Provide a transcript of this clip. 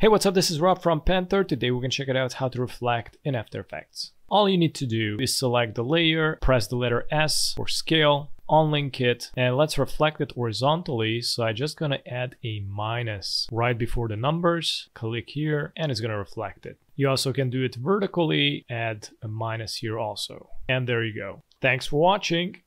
Hey, what's up? This is Rob from Panter. Today we're going to check out how to reflect in After Effects. All you need to do is select the layer, press the letter S for scale, unlink it, and let's reflect it horizontally. So I'm just going to add a minus right before the numbers, click here, and it's going to reflect it. You also can do it vertically, add a minus here also. And there you go. Thanks for watching.